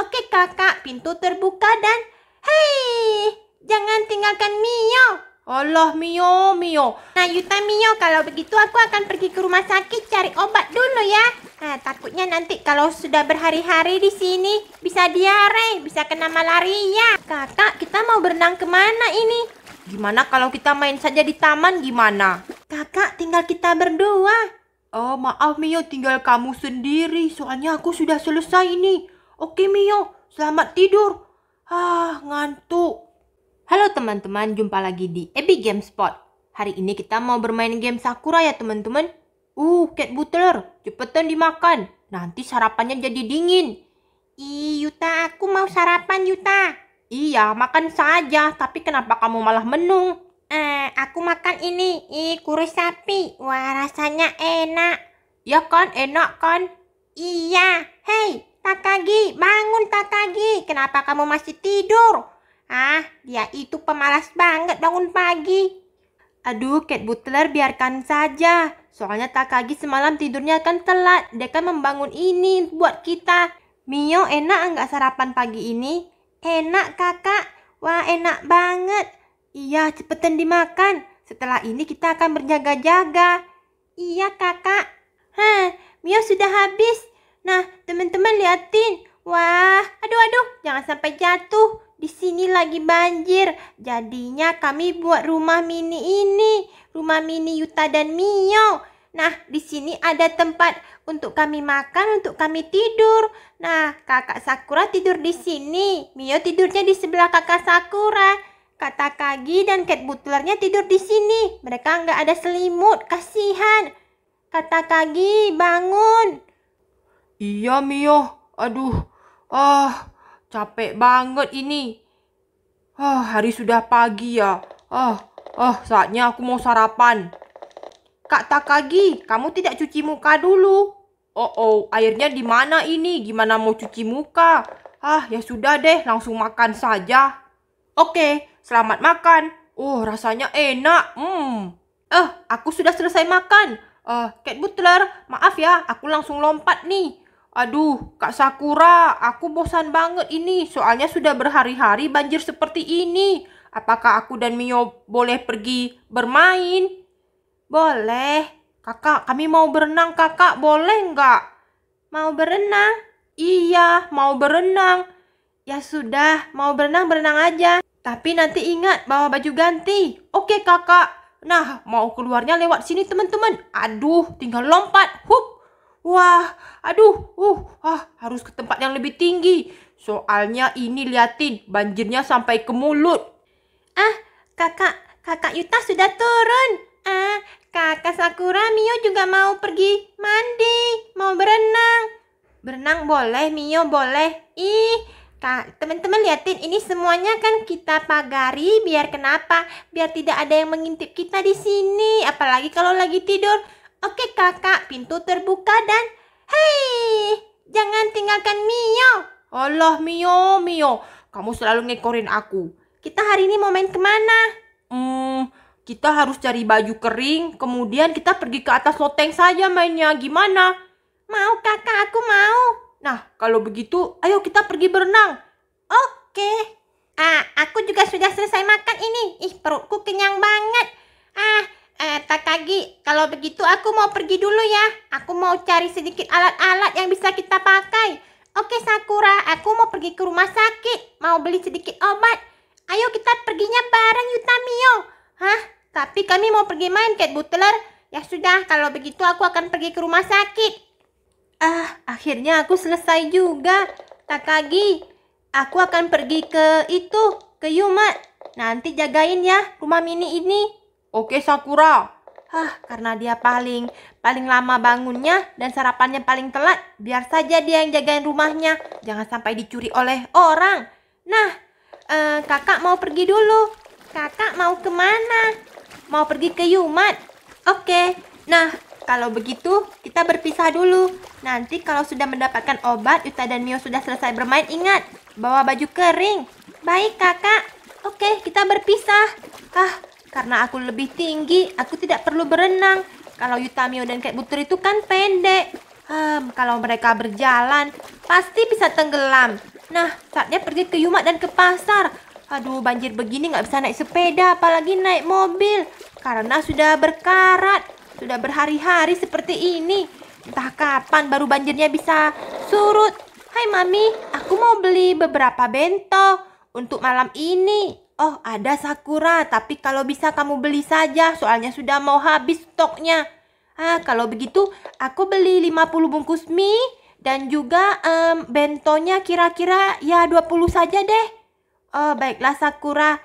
Oke kakak, pintu terbuka dan... Hei, jangan tinggalkan Mio. Allah Mio, Mio. Nah Yuta Mio, kalau begitu aku akan pergi ke rumah sakit cari obat dulu ya. Nah, takutnya nanti kalau sudah berhari-hari di sini bisa diare, bisa kena malaria. Kakak, kita mau berenang ke mana ini? Gimana kalau kita main saja di taman gimana? Kakak, tinggal kita berdua. Oh, maaf Mio, tinggal kamu sendiri. Soalnya aku sudah selesai ini. Oke Mio, selamat tidur. Ah, ngantuk. Halo teman-teman, jumpa lagi di Ebi Game Spot. Hari ini kita mau bermain game Sakura ya teman-teman. Uh, cat butler, cepetan dimakan. Nanti sarapannya jadi dingin. Ih, Yuta, aku mau sarapan, Yuta. Iya, makan saja. Tapi kenapa kamu malah menung? Eh, aku makan ini. Ih, kuri sapi. Wah, rasanya enak. Ya kan, enak kan? Iya. Hei, Takagi, bangun Takagi. Kenapa kamu masih tidur? Ah, dia itu pemalas banget bangun pagi. Aduh, Cat Butler biarkan saja. Soalnya Takagi semalam tidurnya kan telat. Dia kan membangun ini buat kita. Mio, enak nggak sarapan pagi ini? Enak kakak. Wah, enak banget. Iya, cepetan dimakan. Setelah ini kita akan berjaga-jaga. Iya kakak. Hah, Mio sudah habis. Nah, teman-teman liatin. Wah, aduh-aduh, jangan sampai jatuh. Di sini lagi banjir. Jadinya kami buat rumah mini ini. Rumah mini Yuta dan Mio. Nah, di sini ada tempat untuk kami makan, untuk kami tidur. Nah, kakak Sakura tidur di sini. Mio tidurnya di sebelah kakak Sakura. Kak Takagi dan Cat Butlernya tidur di sini. Mereka nggak ada selimut. Kasihan. Kak Takagi, bangun. Iya, Mio. Aduh. Ah, Capek banget ini. Ah, hari sudah pagi ya. Ah, ah, saatnya aku mau sarapan. Kak Takagi, kamu tidak cuci muka dulu. Oh, oh, airnya di mana ini? Gimana mau cuci muka? Ah, ya sudah deh, langsung makan saja. Oke, selamat makan. Oh, rasanya enak. Hmm. Eh, aku sudah selesai makan. Eh, uh, Cat Butler, maaf ya, aku langsung lompat nih. Aduh, Kak Sakura, aku bosan banget ini. Soalnya sudah berhari-hari banjir seperti ini. Apakah aku dan Mio boleh pergi bermain? Boleh. Kakak, kami mau berenang, kakak. Boleh nggak? Mau berenang? Iya, mau berenang. Ya sudah, mau berenang-berenang aja. Tapi nanti ingat bawa baju ganti. Oke, kakak. Nah, mau keluarnya lewat sini, teman-teman. Aduh, tinggal lompat. Hup. Wah, aduh, uh, ah, harus ke tempat yang lebih tinggi. Soalnya ini liatin, banjirnya sampai ke mulut. Ah, kakak, kakak Yuta sudah turun. Ah, kakak Sakura Mio juga mau pergi mandi, mau berenang. Berenang boleh, Mio boleh. Ih, Kak, teman-teman liatin ini semuanya kan kita pagari biar kenapa? Biar tidak ada yang mengintip kita di sini, apalagi kalau lagi tidur. Oke kakak, pintu terbuka dan... Hei, jangan tinggalkan Mio. Allah Mio, Mio. Kamu selalu ngekorin aku. Kita hari ini mau main ke mana? Hmm, kita harus cari baju kering. Kemudian kita pergi ke atas loteng saja mainnya. Gimana? Mau kakak, aku mau. Nah, kalau begitu, ayo kita pergi berenang. Oke. Ah, aku juga sudah selesai makan ini. Ih, perutku kenyang banget. Ah, Eh, Takagi, kalau begitu aku mau pergi dulu ya. Aku mau cari sedikit alat-alat yang bisa kita pakai. Oke Sakura, aku mau pergi ke rumah sakit. Mau beli sedikit obat. Ayo kita perginya bareng Yutamio. Hah? Tapi kami mau pergi main Cat Butler. Ya sudah, kalau begitu aku akan pergi ke rumah sakit. Ah, akhirnya aku selesai juga. Takagi, aku akan pergi ke itu, ke Yuma. Nanti jagain ya rumah mini ini. Oke Sakura. Hah, karena dia paling paling lama bangunnya dan sarapannya paling telat, biar saja dia yang jagain rumahnya. Jangan sampai dicuri oleh orang. Nah, eh, kakak mau pergi dulu. Kakak mau ke mana? Mau pergi ke Yumat. Oke, nah kalau begitu kita berpisah dulu. Nanti kalau sudah mendapatkan obat, Yuta dan Mio sudah selesai bermain, ingat bawa baju kering. Baik kakak. Oke, kita berpisah. Ah, karena aku lebih tinggi, aku tidak perlu berenang. Kalau Yutamio dan Kek Butur itu kan pendek. Hmm, kalau mereka berjalan, pasti bisa tenggelam. Nah, saatnya pergi ke Yumak dan ke pasar. Aduh, banjir begini nggak bisa naik sepeda, apalagi naik mobil. Karena sudah berkarat, sudah berhari-hari seperti ini. Entah kapan baru banjirnya bisa surut. Hai Mami, aku mau beli beberapa bento untuk malam ini. Oh, ada Sakura, tapi kalau bisa kamu beli saja, soalnya sudah mau habis stoknya. Ah, kalau begitu aku beli 50 bungkus mie dan juga um, bentonya kira-kira ya 20 saja deh. Oh, baiklah Sakura.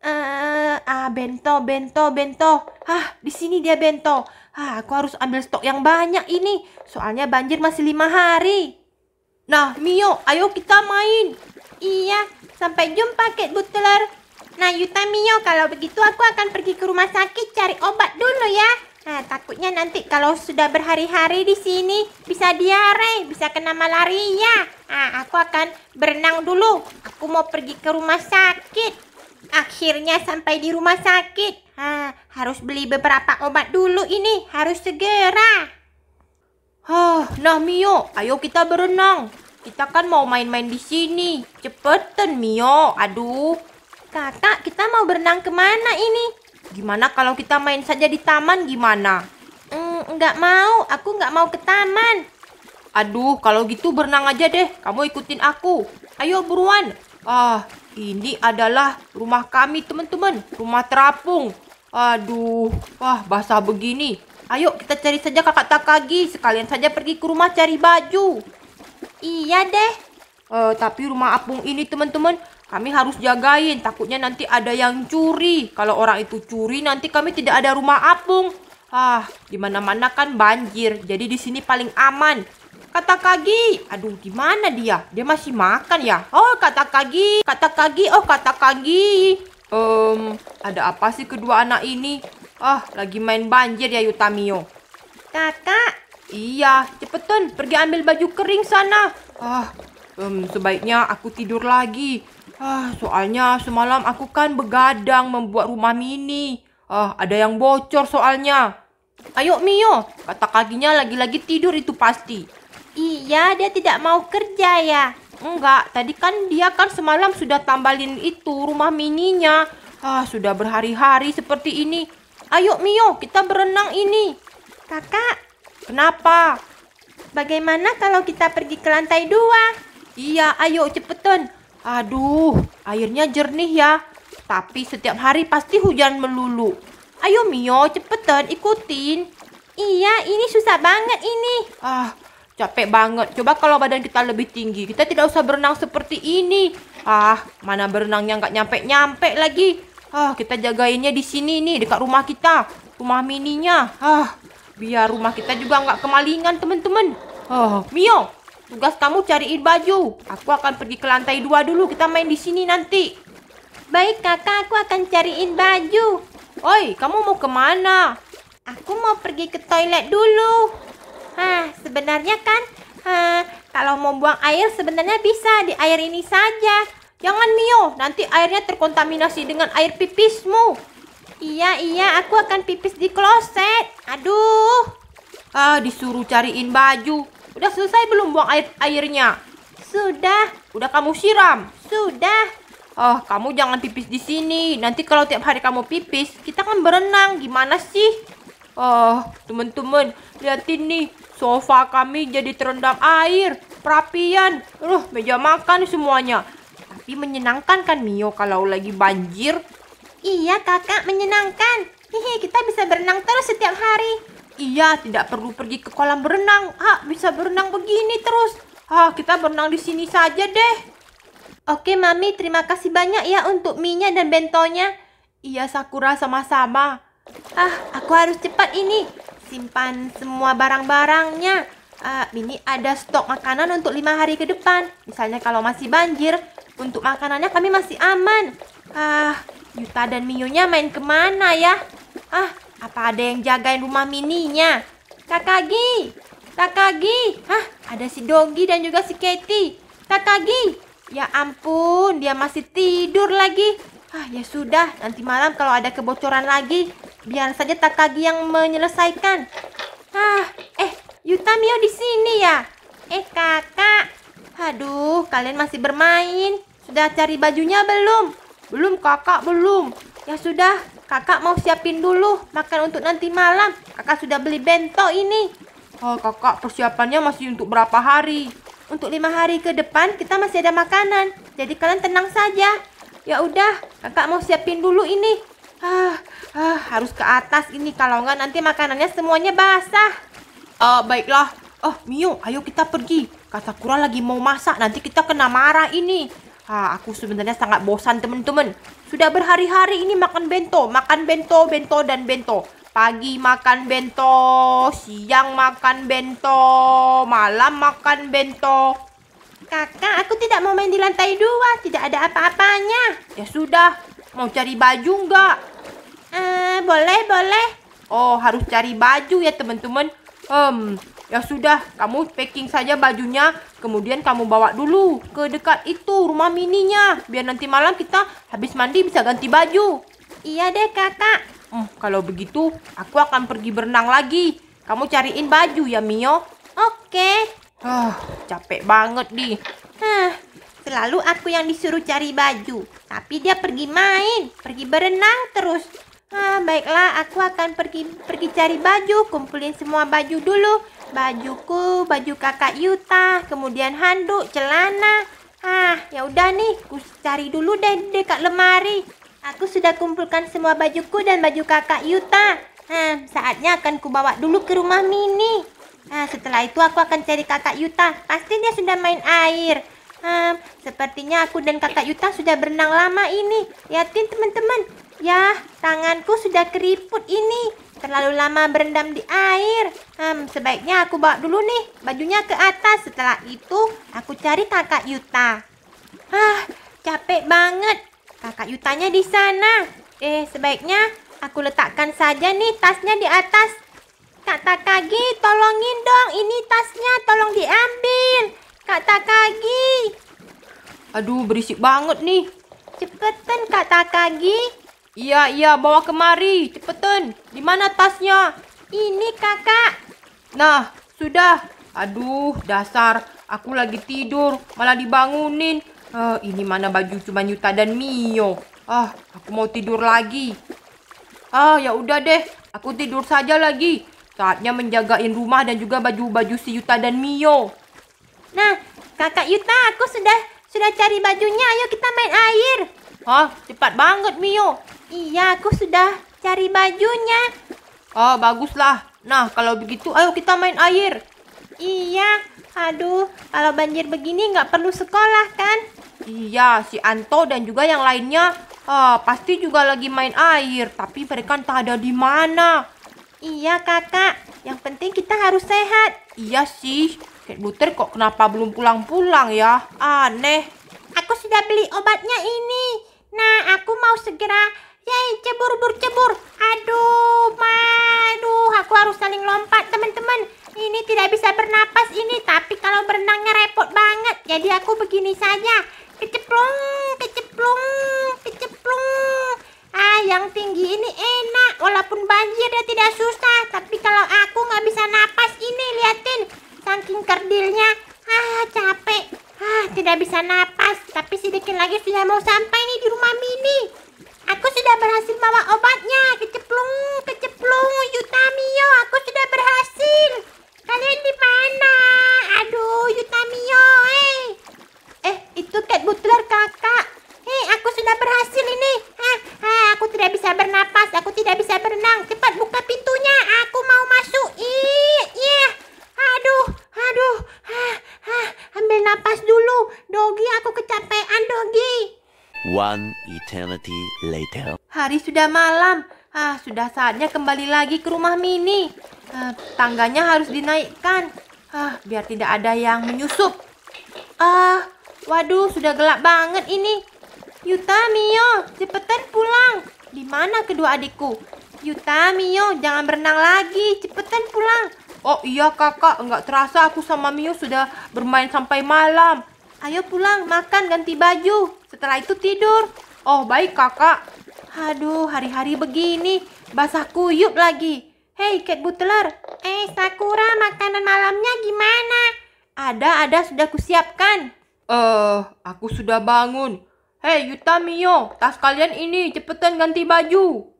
Uh, ah, bento, bento, bento. Ah, di sini dia bento. Ah, aku harus ambil stok yang banyak ini. Soalnya banjir masih lima hari. Nah, Mio, ayo kita main. Iya, sampai jumpa, Kate Butler. Nah, Yuta Mio, kalau begitu aku akan pergi ke rumah sakit cari obat dulu ya. Nah, takutnya nanti kalau sudah berhari-hari di sini bisa diare, bisa kena malaria. Nah, aku akan berenang dulu. Aku mau pergi ke rumah sakit. Akhirnya sampai di rumah sakit. Nah, harus beli beberapa obat dulu ini. Harus segera. Hah, nah Mio, ayo kita berenang. Kita kan mau main-main di sini. Cepetan Mio. Aduh, Kakak, kita mau berenang ke mana ini? Gimana kalau kita main saja di taman gimana? Mm, mau, aku nggak mau ke taman. Aduh, kalau gitu berenang aja deh. Kamu ikutin aku. Ayo buruan. Ah, ini adalah rumah kami teman-teman. Rumah terapung. Aduh, wah basah begini. Ayo kita cari saja kakak Takagi. Sekalian saja pergi ke rumah cari baju. Iya deh. Uh, tapi rumah apung ini teman-teman kami harus jagain, takutnya nanti ada yang curi. Kalau orang itu curi, nanti kami tidak ada rumah apung. Ah, di mana-mana kan banjir, jadi di sini paling aman. Kata Kagi, aduh gimana dia? Dia masih makan ya? Oh, kata Kagi, kata Kagi, oh kata Kagi. Um, ada apa sih kedua anak ini? Ah, lagi main banjir ya Yutamio. Kakak. Iya, cepetan pergi ambil baju kering sana. Ah, um, sebaiknya aku tidur lagi. Ah, soalnya semalam aku kan begadang membuat rumah mini. Ah, ada yang bocor soalnya. Ayo Mio, kata kakinya lagi-lagi tidur itu pasti. Iya, dia tidak mau kerja ya. Enggak, tadi kan dia kan semalam sudah tambalin itu rumah mininya. Ah, sudah berhari-hari seperti ini. Ayo Mio, kita berenang ini. Kakak, kenapa? Bagaimana kalau kita pergi ke lantai dua? Iya, ayo cepetan. Aduh, airnya jernih ya. Tapi setiap hari pasti hujan melulu. Ayo Mio, cepetan ikutin. Iya, ini susah banget ini. Ah, capek banget. Coba kalau badan kita lebih tinggi, kita tidak usah berenang seperti ini. Ah, mana berenangnya nggak nyampe-nyampe lagi. Ah, kita jagainnya di sini nih, dekat rumah kita. Rumah mininya. Ah, biar rumah kita juga nggak kemalingan, teman-teman. Ah, Mio, Tugas kamu cariin baju. Aku akan pergi ke lantai dua dulu. Kita main di sini nanti. Baik kakak, aku akan cariin baju. Oi, kamu mau ke mana? Aku mau pergi ke toilet dulu. Hah, sebenarnya kan, hah, kalau mau buang air sebenarnya bisa di air ini saja. Jangan Mio, nanti airnya terkontaminasi dengan air pipismu. Iya, iya, aku akan pipis di kloset. Aduh. Ah, disuruh cariin baju. Udah selesai belum buang air airnya? Sudah. Udah kamu siram? Sudah. Oh, kamu jangan pipis di sini. Nanti kalau tiap hari kamu pipis, kita kan berenang. Gimana sih? Oh, teman-teman, lihatin nih. Sofa kami jadi terendam air. Perapian. Uh, meja makan semuanya. Tapi menyenangkan kan Mio kalau lagi banjir? Iya, kakak, menyenangkan. Hihi, kita bisa berenang terus setiap hari. Iya, tidak perlu pergi ke kolam berenang. Ah, bisa berenang begini terus. Ah, kita berenang di sini saja deh. Oke, Mami, terima kasih banyak ya untuk minyak dan bentonya. Iya, Sakura sama-sama. Ah, aku harus cepat ini. Simpan semua barang-barangnya. Ah, ini ada stok makanan untuk lima hari ke depan. Misalnya kalau masih banjir, untuk makanannya kami masih aman. Ah, Yuta dan Mionya main ke mana ya? Ah, apa ada yang jagain rumah mininya? Kakagi! Kakagi! Hah, ada si Donggi dan juga si Katie. Kakagi! Ya ampun, dia masih tidur lagi. Ah, ya sudah, nanti malam kalau ada kebocoran lagi, biar saja Takagi yang menyelesaikan. Ah, eh, Yutamio di sini ya? Eh, kakak. Aduh, kalian masih bermain. Sudah cari bajunya belum? Belum kakak, belum. Ya sudah, kakak mau siapin dulu makan untuk nanti malam. Kakak sudah beli bento ini. Oh, kakak persiapannya masih untuk berapa hari? Untuk lima hari ke depan kita masih ada makanan. Jadi kalian tenang saja. Ya udah, kakak mau siapin dulu ini. Ah, ah, harus ke atas ini kalau nggak nanti makanannya semuanya basah. Ah, baiklah. Oh, Mio, ayo kita pergi. Kata Kura lagi mau masak, nanti kita kena marah ini. Ah, aku sebenarnya sangat bosan teman-teman. Sudah berhari-hari ini makan bento, makan bento, bento dan bento. Pagi makan bento, siang makan bento, malam makan bento. Kakak, aku tidak mau main di lantai dua, tidak ada apa-apanya. Ya sudah, mau cari baju nggak? Eh, boleh, boleh. Oh, harus cari baju ya teman-teman. Hmm, ya sudah, kamu packing saja bajunya, kemudian kamu bawa dulu ke dekat itu rumah mininya, biar nanti malam kita habis mandi bisa ganti baju. Iya deh kakak. Hmm, kalau begitu, aku akan pergi berenang lagi. Kamu cariin baju ya, Mio. Oke. Ah, capek banget nih. Hah, selalu aku yang disuruh cari baju, tapi dia pergi main, pergi berenang terus. Ah, baiklah, aku akan pergi pergi cari baju, kumpulin semua baju dulu. Bajuku, baju kakak Yuta, kemudian handuk, celana. Ah, ya udah nih, aku cari dulu deh dekat lemari. Aku sudah kumpulkan semua bajuku dan baju kakak Yuta. Ah, saatnya akan kubawa dulu ke rumah Mini. Ah, setelah itu aku akan cari kakak Yuta. Pasti dia sudah main air. Hmm, sepertinya aku dan kakak Yuta sudah berenang lama ini. Lihatin teman-teman. Ya, tanganku sudah keriput ini. Terlalu lama berendam di air. Hmm, sebaiknya aku bawa dulu nih bajunya ke atas. Setelah itu, aku cari kakak Yuta. Ah, capek banget. Kakak Yutanya di sana. Eh, sebaiknya aku letakkan saja nih tasnya di atas. Kak Takagi, tolongin dong. Ini tasnya, tolong diambil. Kak Takagi. Aduh, berisik banget nih. Cepetan Kak Takagi. Iya, iya, bawa kemari. Cepetan. Di mana tasnya? Ini kakak. Nah, sudah. Aduh, dasar. Aku lagi tidur, malah dibangunin. Ah, ini mana baju cuma Yuta dan Mio. Ah, aku mau tidur lagi. Ah, ya udah deh. Aku tidur saja lagi. Saatnya menjagain rumah dan juga baju-baju si Yuta dan Mio. Nah, kakak Yuta, aku sudah sudah cari bajunya. Ayo kita main air. Hah, cepat banget Mio. Iya, aku sudah cari bajunya. Oh, baguslah. Nah, kalau begitu ayo kita main air. Iya, aduh, kalau banjir begini nggak perlu sekolah kan? Iya, si Anto dan juga yang lainnya ah, pasti juga lagi main air, tapi mereka entah ada di mana. Iya kakak, yang penting kita harus sehat. Iya sih, Cat Butter kok kenapa belum pulang-pulang ya? Aneh. Aku sudah beli obatnya ini. Nah, aku mau segera Yay, cebur bur cebur. Aduh, aduh, aku harus saling lompat, teman-teman. Ini tidak bisa bernapas ini, tapi kalau berenangnya repot banget. Jadi aku begini saja. Keceplung, keceplung, keceplung. Ah, yang tinggi ini enak. Walaupun banjir dia tidak susah. Tapi kalau aku nggak bisa napas ini, liatin. Saking kerdilnya. Ah, capek. Ah, tidak bisa napas. Tapi sedikit lagi sudah mau sampai nih di rumah Mini. Aku sudah berhasil bawa obatnya. Keceplung, keceplung, Yutamio. Aku sudah berhasil. Kalian di mana? Aduh, Yutamio, eh. Eh, itu Cat Butler kakak. Hei, aku sudah berhasil ini. Ah, ah, aku tidak bisa bernapas. Aku tidak bisa berenang. Cepat buka pintunya. Aku mau masuk. Iya. Aduh, aduh. Ah, ah, ambil napas dulu. Dogi, aku kecapean, Dogi. One eternity later. Sudah malam. Ah, sudah saatnya kembali lagi ke rumah Mini. Ah, tangganya harus dinaikkan. Ah, biar tidak ada yang menyusup. Ah, waduh, sudah gelap banget ini. Yuta, Mio, cepetan pulang. Di mana kedua adikku? Yuta, Mio, jangan berenang lagi. Cepetan pulang. Oh iya kakak, nggak terasa aku sama Mio sudah bermain sampai malam. Ayo pulang, makan, ganti baju. Setelah itu tidur. Oh baik kakak. Aduh, hari-hari begini. Basah kuyup lagi. Hei, Cat Butler. Eh, Sakura, makanan malamnya gimana? Ada, ada sudah kusiapkan. Eh, aku sudah bangun. Hei, Yuta Mio, tas kalian ini, cepetan ganti baju.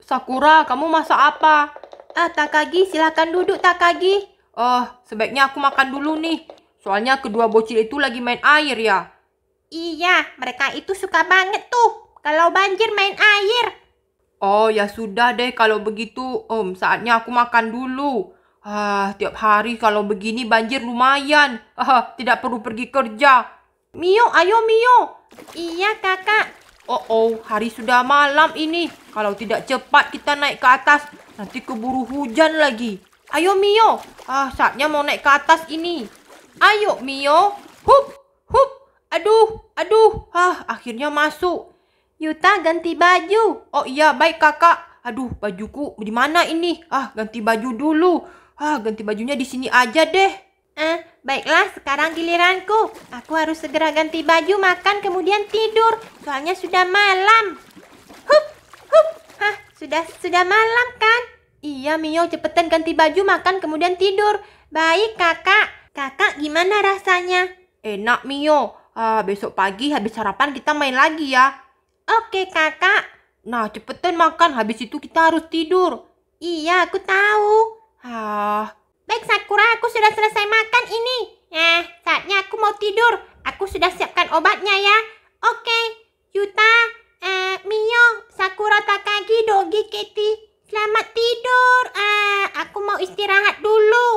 Sakura, kamu masak apa? Ah, Takagi, silakan duduk Takagi. Eh, sebaiknya aku makan dulu nih. Soalnya kedua bocil itu lagi main air ya. Iya, mereka itu suka banget tuh. Kalau banjir main air. Oh, ya sudah deh kalau begitu. Om, saatnya aku makan dulu. Ah, tiap hari kalau begini banjir lumayan. Ah, tidak perlu pergi kerja. Mio, ayo Mio. Iya kakak. Oh, oh, hari sudah malam ini. Kalau tidak cepat kita naik ke atas, nanti keburu hujan lagi. Ayo Mio. Ah, saatnya mau naik ke atas ini. Ayo Mio. Hup, hup. Aduh, aduh. Ah, akhirnya masuk. Yuta ganti baju. Oh iya, baik kakak. Aduh, bajuku di mana ini? Ah, ganti baju dulu. Ah, ganti bajunya di sini aja deh. Eh, baiklah sekarang giliranku. Aku harus segera ganti baju, makan, kemudian tidur. Soalnya sudah malam. Hup, hup. Hah, sudah sudah malam kan? Iya, Mio, cepetan ganti baju, makan, kemudian tidur. Baik, kakak. Kakak, gimana rasanya? Enak Mio. Ah, besok pagi habis sarapan kita main lagi ya. Oke, kakak. Nah, cepetan makan. Habis itu kita harus tidur. Iya, aku tahu. Ah, Baik, Sakura, aku sudah selesai makan ini. Eh, saatnya aku mau tidur. Aku sudah siapkan obatnya ya. Oke, Yuta, eh, Mio, Sakura, Takagi, Dogi, Keti. Selamat tidur. Eh, aku mau istirahat dulu.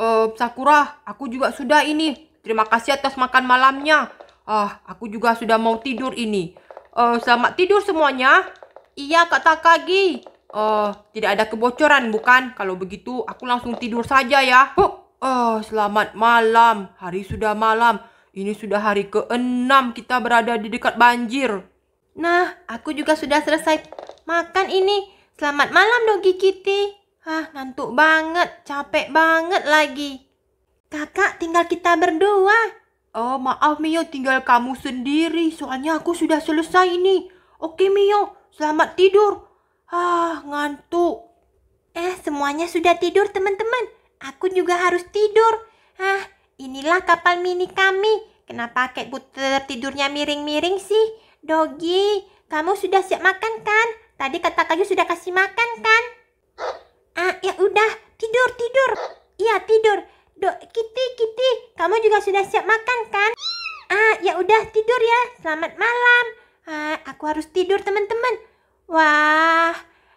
eh, Sakura, aku juga sudah ini. Terima kasih atas makan malamnya. Ah, aku juga sudah mau tidur ini. Eh, selamat tidur semuanya. Iya, Kak Takagi. Eh, tidak ada kebocoran bukan? Kalau begitu aku langsung tidur saja ya. Huh. Oh, selamat malam. Hari sudah malam. Ini sudah hari ke-6 kita berada di dekat banjir. Nah, aku juga sudah selesai makan ini. Selamat malam, Dogi Kitty. Hah, ngantuk banget, capek banget lagi. Kakak, tinggal kita berdua. Oh, maaf Mio, tinggal kamu sendiri. Soalnya aku sudah selesai ini. Oke Mio, selamat tidur. Ah, ngantuk. Eh, semuanya sudah tidur, teman-teman. Aku juga harus tidur. Ah, inilah kapal mini kami. Kenapa kek buter tidurnya miring-miring sih? Dogi, kamu sudah siap makan kan? Tadi kata kayu sudah kasih makan kan? Ah, ya udah, tidur, tidur. Iya, tidur. Do, Kitty, Kitty, kamu juga sudah siap makan kan? Ah, ya udah tidur ya. Selamat malam. Ah, aku harus tidur, teman-teman. Wah,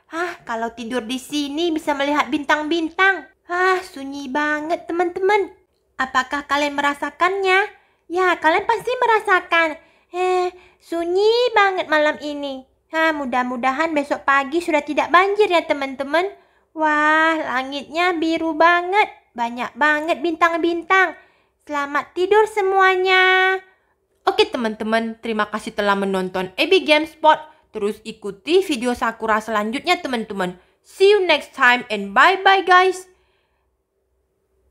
ah kalau tidur di sini bisa melihat bintang-bintang. Ah, sunyi banget, teman-teman. Apakah kalian merasakannya? Ya, kalian pasti merasakan. Eh, sunyi banget malam ini. Ah, mudah-mudahan besok pagi sudah tidak banjir ya, teman-teman. Wah, langitnya biru banget. Banyak banget bintang-bintang. Selamat tidur semuanya. Oke teman-teman, terima kasih telah menonton AB Gamespot. Terus ikuti video Sakura selanjutnya teman-teman. See you next time and bye-bye guys.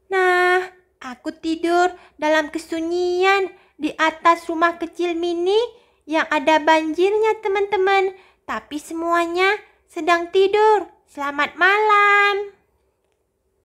Nah, aku tidur dalam kesunyian di atas rumah kecil mini yang ada banjirnya teman-teman. Tapi semuanya sedang tidur. Selamat malam.